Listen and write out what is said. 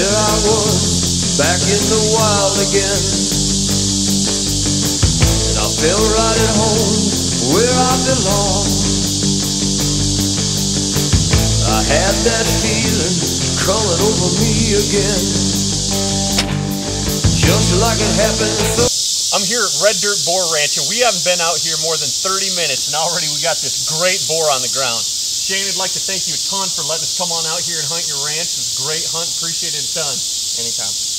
There I was, back in the wild again. And I felt right at home, where I belong. I had that feeling over me again. Just like it happened so I'm here at Red Dirt Boar Ranch, and we haven't been out here more than 30 minutes, and already we got this great boar on the ground. Shane, I'd like to thank you a ton for letting us come on out here and hunt your ranch. It was a great hunt. Appreciate it a ton. Anytime.